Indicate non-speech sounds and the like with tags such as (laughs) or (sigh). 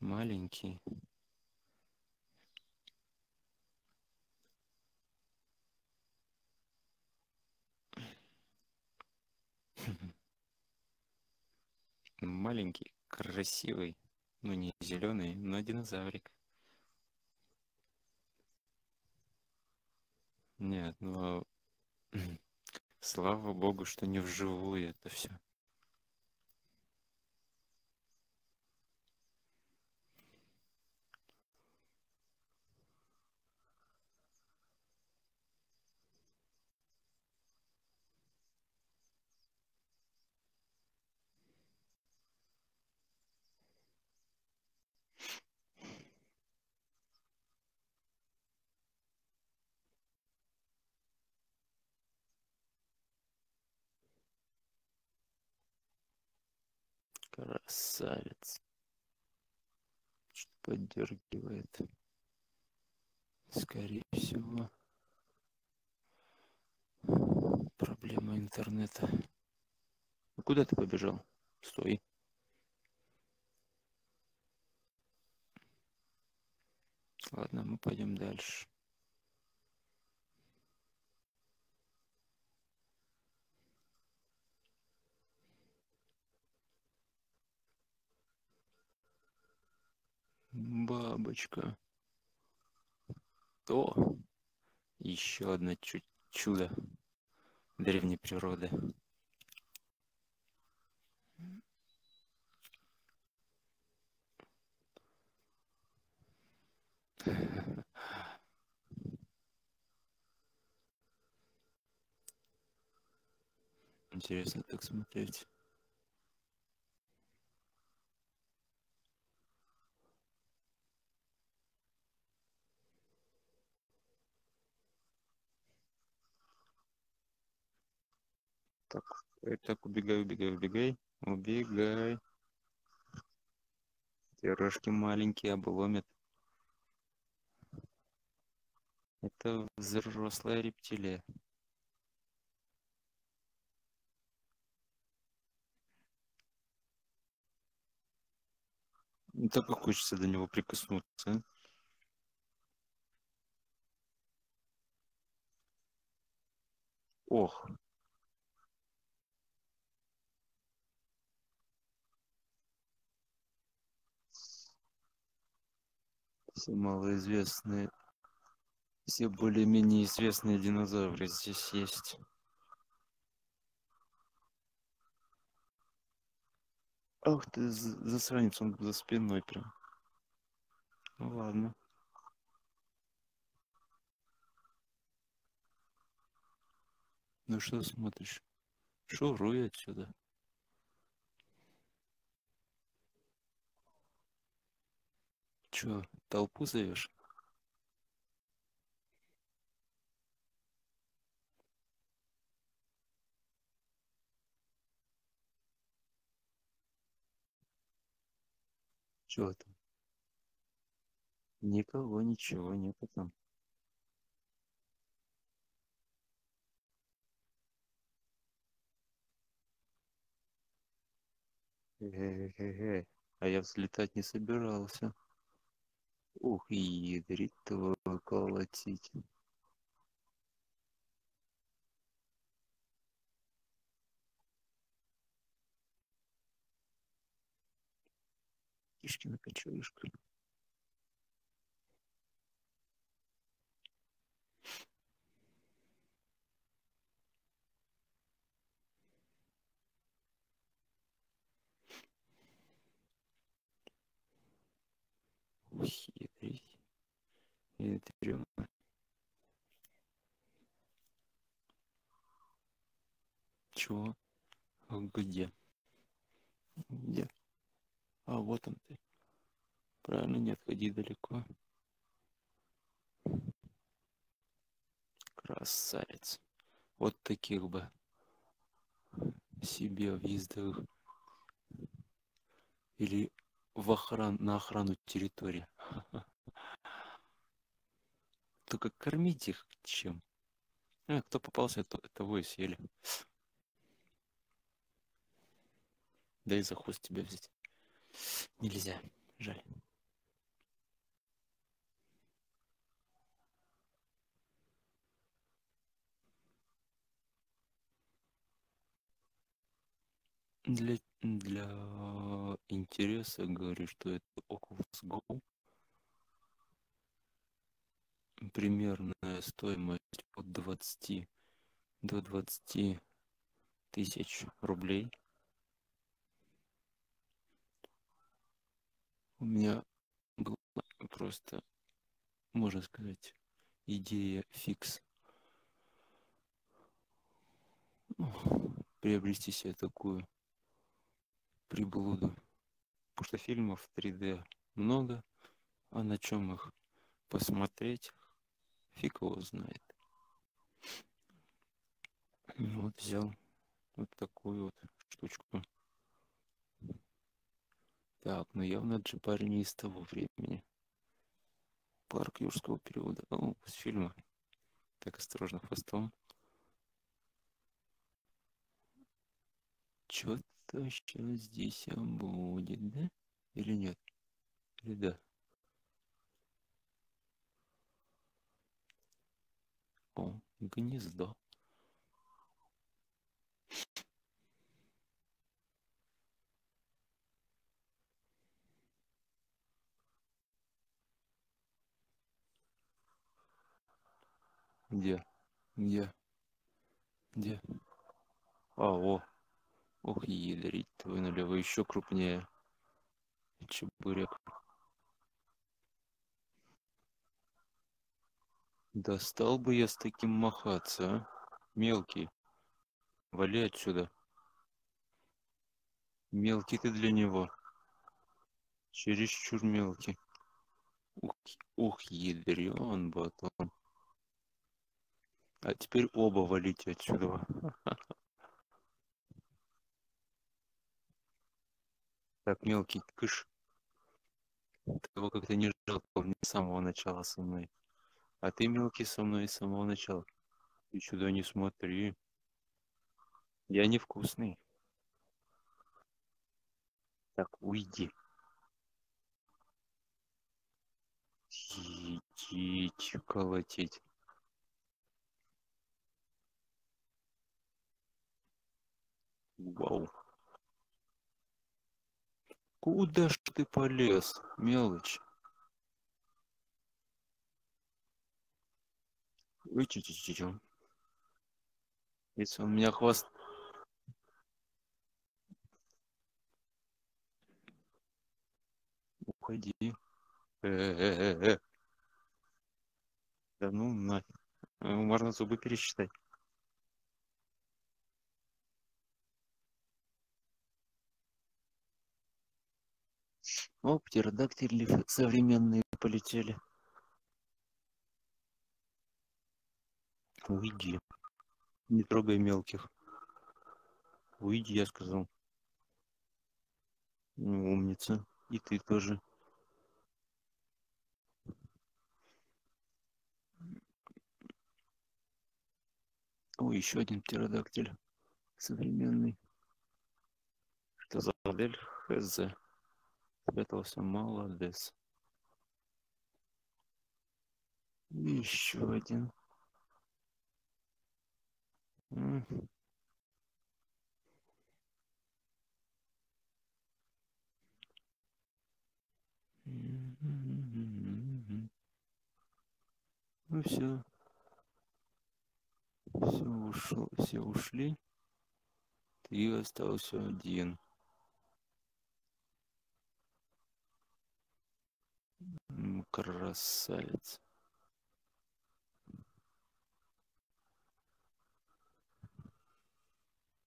маленький. (laughs) Маленький красивый ну не зеленый но динозаврик. Нет но (clears throat) слава богу что не вживую это все Красавец. Что поддергивает. Скорее всего. Проблема интернета. Ну, куда ты побежал? Стой. Ладно, мы пойдем дальше. Бабочка. О, еще одно чуть чудо древней природы. Интересно так смотреть. Так, э, так, убегай, убегай, убегай, убегай. Пирожки маленькие обломят. Это взрослая рептилия. Не так и хочется до него прикоснуться. а. Ох, все малоизвестные, все более-менее известные динозавры здесь есть. Ах ты засранец, он за спиной прям. Ну ладно. Ну что смотришь? Шуруй отсюда. Чё, толпу зовешь? Чё там? Никого, ничего нету там. Э-э-э. А я взлетать не собирался. Ух, и ядрить твою колотить. Кишкина кочевышка. Ух, ядрить. Ядрёно. Чего? А Где? Где? А вот он ты. Правильно, не отходи далеко. Красавец. Вот таких бы себе в ездовых или в охран на охрану территории. (laughs) Только кормить их чем? Ну, а, кто попался, то, того и съели. Да и за хвост тебя взять нельзя. Жаль. Для, для интереса говорю, что это Oculus Go Примерная стоимость от 20 до 20 тысяч рублей. У меня была просто, можно сказать, идея фикс. Ну, приобрести себе такую приблуду. Потому что фильмов 3D много, а на чем их посмотреть, фиг его знает. Вот взял вот такую вот штучку. Так, ну явно Джипари не из того времени. Парк юрского периода. Ну, с фильма. Так, осторожно, хвостом. Что-то сейчас здесь будет, да? Или нет? Или да? О, гнездо. Где? Где? Где? А, о. Ох, ядрить твою налево еще крупнее. Чебурек. Достал бы я с таким махаться, а? Мелкий. Вали отсюда. Мелкий ты для него. Чересчур мелкий. Ух, ух ядрен батон. А теперь оба валите отсюда. (laughs) Так, мелкий кыш. Того как-то не он с самого начала со мной. А ты, мелкий, со мной с самого начала. Ты сюда не смотри. Я невкусный. Так, уйди. Идите колотить. Вау. Куда ж ты полез, мелочь? Вычи-чи-чи. Если он меня хвост... Уходи. Э-э-э-э. Да ну нафиг. Можно зубы пересчитать. О, птеродактили современные полетели. Уйди. Не трогай мелких. Уйди, я сказал. Умница. И ты тоже. О, еще один птеродактиль. Современный. Что за модель? ХЗ. Спрятался молодец. Еще один. Ну все. Все ушло, все ушли. Ты остался один. Красавец.